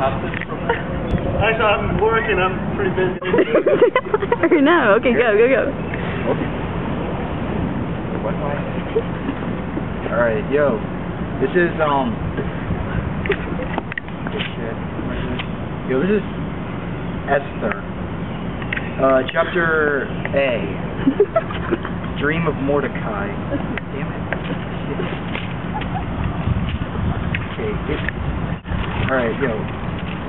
Actually, I'm working. I'm pretty busy. I know. Okay, go, go, go. Alright, yo. This is, um... Yo, this is Esther. Uh, chapter A. Dream of Mordecai. Damn it. Okay, it... Alright, yo.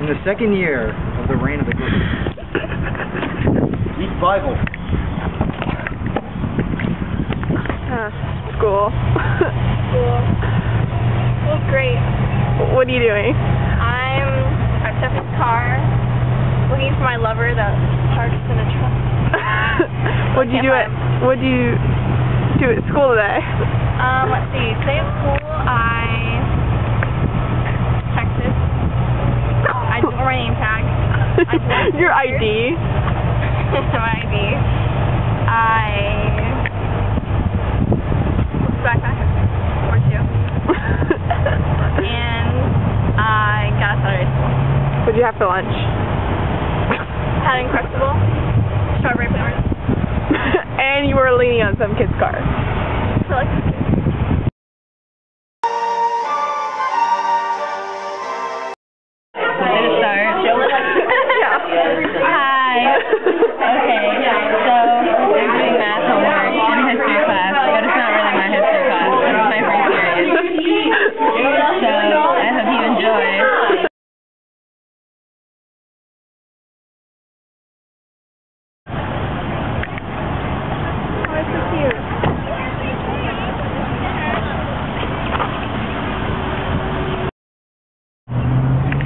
In the second year of the reign of the great... Read Bible. Uh, school. Cool. Well, great. what are you doing? I'm I'm in the car, looking for my lover that parks in a truck. What'd you do at What'd you do at school today? Um, let's see. Today at school, I texted. I didn't wear my name tag. I did. Your ID. my ID. I backpack or two, and I got out of school. What'd you have for lunch? Had Uncrustable, strawberry flavored. and you were leaning on some kid's car.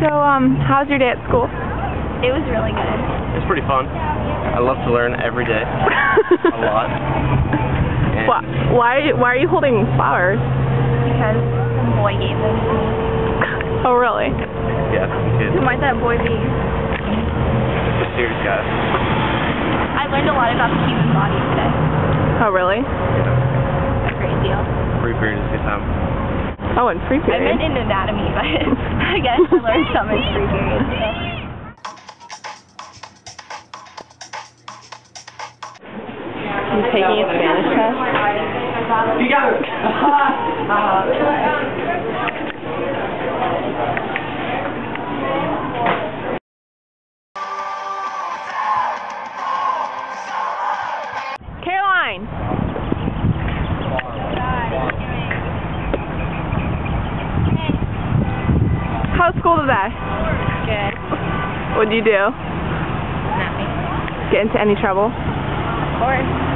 So, um, how's your day at school? It was really good. It's pretty fun. I love to learn every day. A lot. And Why, why, why are you holding flowers? Because some boy gave them to me. Oh, really? Yeah, some kids. Who might that boy be? Mysterious guy. I learned a lot about the human body today. Oh, really? Yeah. A great deal. Free period is a good time. Oh, and free period. I period. meant in anatomy, but I guess I learned some in free period. So. You taking a Spanish test? You got it. How's school today? Good. What'd you do? Nothing. Get into any trouble? Of course.